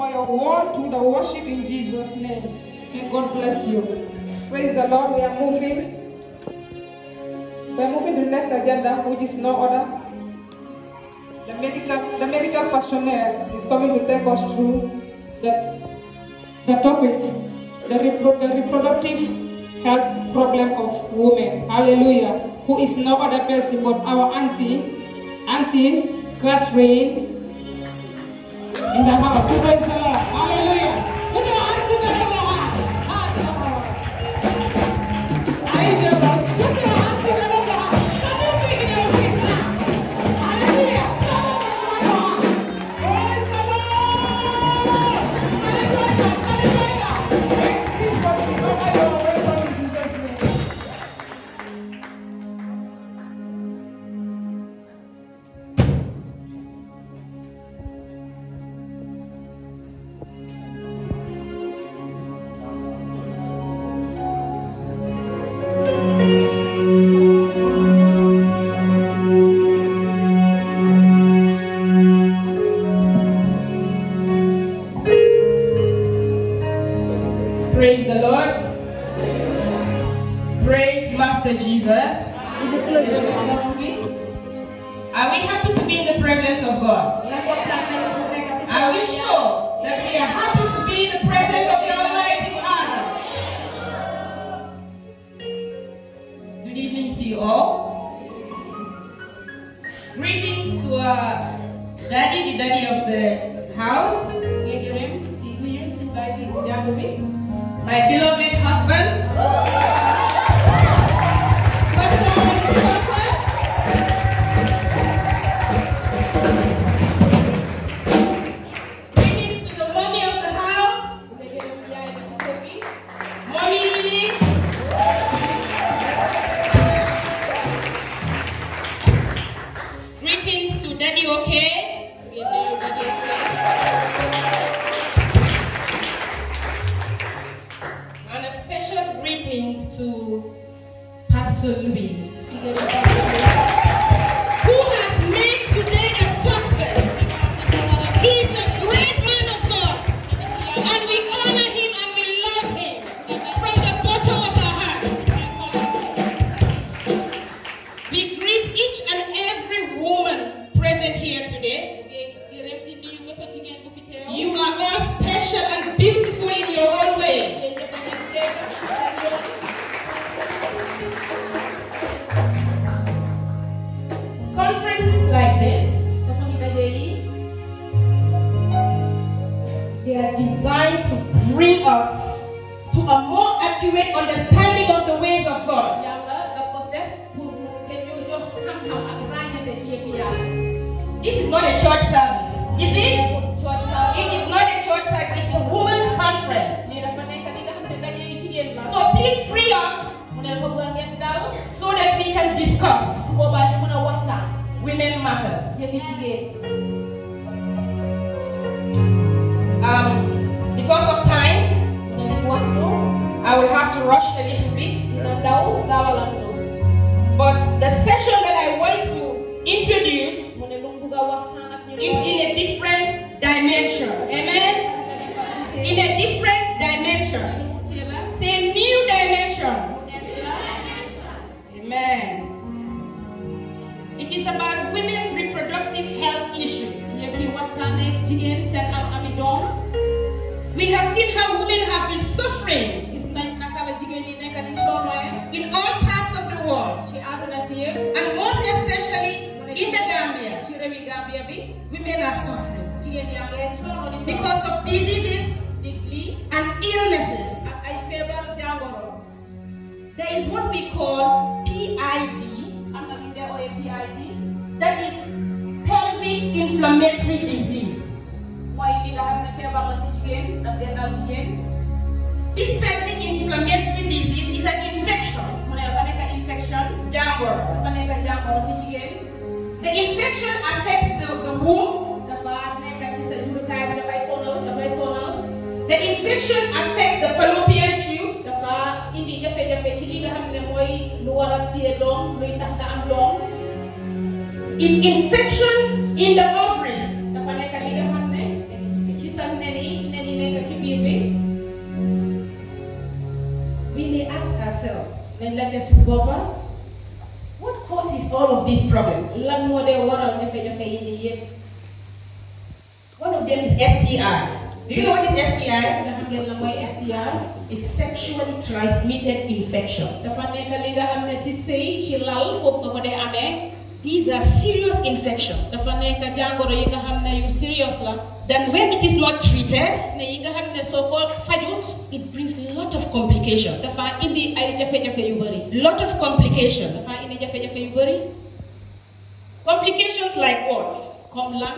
over your word to the worship in Jesus' name. May God bless you. Praise the Lord. We are moving. We are moving to the next agenda, which is no other. The medical, the medical personnel is coming to take us through the, the topic, the, repro, the reproductive health problem of women. Hallelujah. Who is no other person but our auntie, Auntie Catherine in the house. Praise you all. Greetings to our daddy, the daddy of the house, my beloved and we are designed to bring us to a more accurate understanding of the ways of God. This is not a church service, is it? It is not a church service, it's a women's conference. So please free up so that we can discuss women matters. We have seen how women have been suffering. In all parts of the world, and most especially in the Gambia. Women are suffering. Because of diseases and illnesses. There is what we call PID, that is pelvic inflammatory pelvic inflammatory disease is an infection. Jambor. The infection affects the, the womb. The infection affects the fallopian tubes. Is infection in the ovaries. What causes all of these problems? One of them is STI. Do you know what is STI? It's is sexually transmitted infection. These are serious infections. Then when it is not treated, ne yi nga xam ne soo ko fajut it brings a lot of complications. dafa indi ay jafe-jafe yu bëri lot of complications. dafa indi jafe-jafe yu bëri Complications like what? comme lan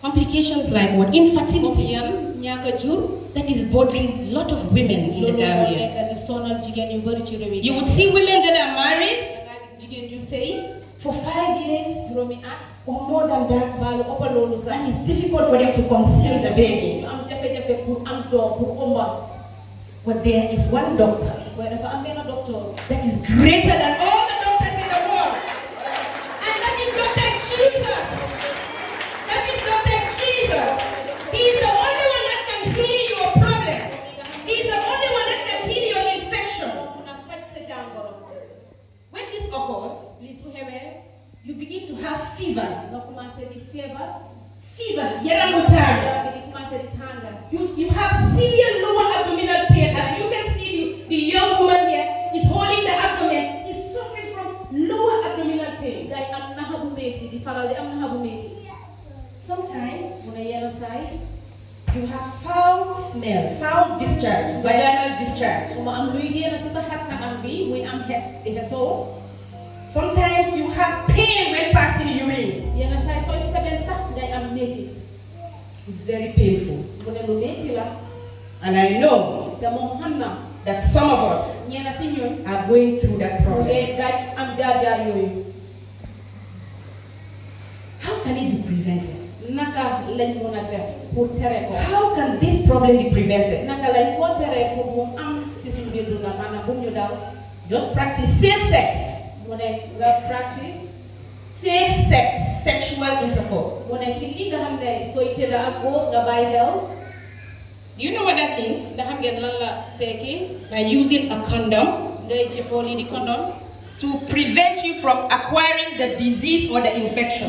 Complications like what? Infertility. yan jur That is bothering a lot of women in the Gambia. nekk di sonal jigéen yu bëri ci réew yi You would see women that are married gis jigéen yu sëy for five years or more than that. mbaa lu ëpp loolu sax And it's difficult for them to conceive the baby. ñu am jafe-jafe am doom But there is one doctor waaye dafa am benn docteur that is greater than all am xet di nga soo Sometimes you have pain when passing urine. yenn saay sooy seben sax ngay am métti It's very painful. mu ne lu la And I know that some of us are going through that problem. ngee gàcc am jaar-jaar How can it be prevented? Naka lañ mun a def pour tere ko How can this problem be prevented? naka lañ ko tere pour mu am si suñu biir dunda maanaam bu ñu daw Just practice safe sex. practice Safe sex, sexual intercourse. mu ne ci li nga xam ne sooy tëdda ak góor nga bàyyi xel Do you know what that means? nga xam ngeen lan la tekki By using a condom ngay jëfoo lii di condom to prevent you from acquiring the disease or the infection.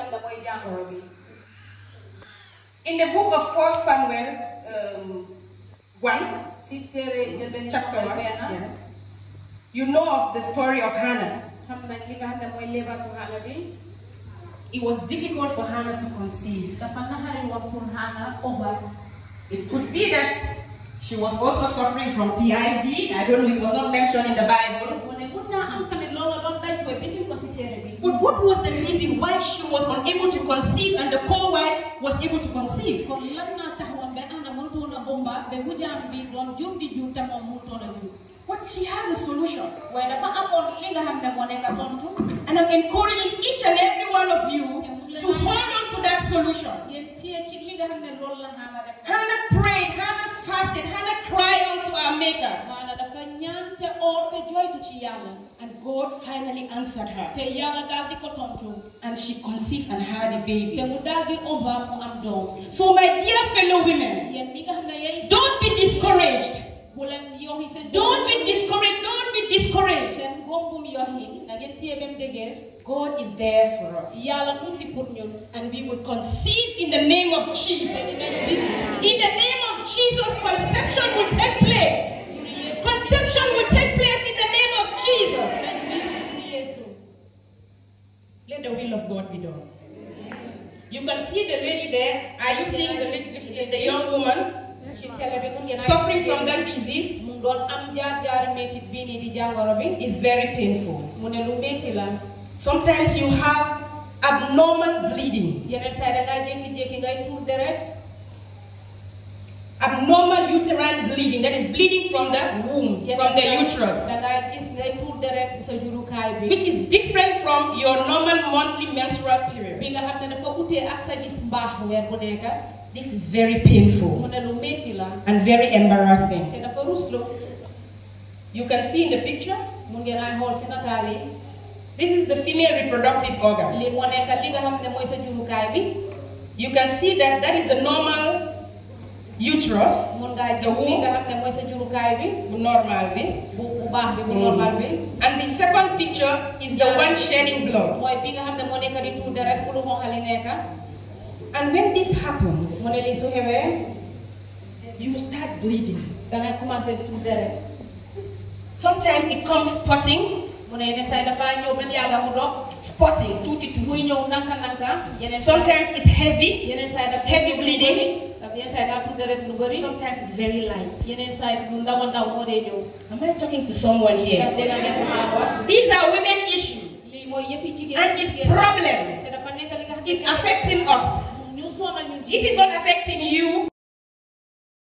Pour nga tere pour am li nga xam ne mooy jàngoro bi In the book of 1 Samuel um, 1, si téere jël benn chapter 1, yeah, you know of the story of Hannah. xam nañ li nga xam ne mooy lebatu xana bi It was difficult for Hannah to conceive. dafa naxari woon pour xana ëmba It could be that she was also suffering from PID. I don't know, it was not mentioned in the Bible. mu ne mun naa am tamit loolu doon daj koy binduñ ko si téere bi But what was reason why she was unable to conceive and the poor wife was able to conceive? kon lan naa taxawoon ba ana mënutoon a ëmba ba bu jaam bi doon jur di jur te moom mënutoon a jur What she has a solution. waaye dafa amoon li nga xam ne moo nekk tontu And I'm encouraging each and every one of you to hold on to that solution. yéen téye ci li nga xam ne loolu la xaana def Hannah prayed, Hannah fasted, Hannah cried unto our Maker. xaana dafa ñaan te oor te joytu ci yàlla And God finally answered her. te yàlla daal di And she conceived and had a baby. te mu daal di ëmba mu am doom So, my dear fellow women, yéen mi nga xam don't be discouraged. bu leen yoxi seen Don't be discouraged. Don't be discouraged. seen góom bu mu yoxi na ngeen téye ba mu dëgër God is there for us. yàlla mu fi pour ñun And we will conceive in the name of Jesus. In the name of Jesus, conception will take place. Conception will take place in the name of Jesus. dinañ bind turi Yeesu Let will of God be done. You can see the lady there. Are you seeing the, the, young woman suffering from that disease? It's very painful. Sometimes you have abnormal bleeding, yeneen saa yi da ngaa jékki-jékki ngay tuur deret abnormal uterine bleeding, that is bleeding from the womb, from the yeneen saa yi uterus, da ngaa gis ngay tuur deret ci sa jurukaay bi which is different from your normal monthly menstrual period. bi nga xam ne dafa utee ak sa gis mbaax weer bu nekk This is very painful ne lu métti la and very embarrassing. te dafa ruslu You can see in the picture, mun ngeen ay xool si nataal yi this is the female reproductive organ. li moo nekk li nga xam ne mooy sa jurukaay bi You can see that that is the normal uterus, mun ngaa the gis li nga womb, xam ne mooy sa jurukaay jurukaay bi. Bu normal bi. bu bu baax bi bu hmm. normal bi. And the second picture is the one shedding blood. mooy bi nga xam ne moo nekk di tuur deret fu lu xonqali nekk. And when this happens, mu ne lii su xewee you start bleeding. da ngay commencé tuur deret. Sometimes it comes spotting, mu ne yeneen saa dafa ñëw ba yàgga mu dog spotting, tutti muy ñëw nanka nanka yeneen Sometimes it's heavy, yeneen saa dafa Heavy bleeding. Daf yeneen saa yi daa tuur deret lu bëri sometimes it's very light. yeneen saa yi lu ndaw a ndaw moo dee ñëw Am I talking to someone here? dégg ngeen ko maa wax These are women issues, lii mooy yëfi jigéen and it's problem. te dafa nekk li nga xam It's affecting us. ñu sonal ñu If it's not affecting you,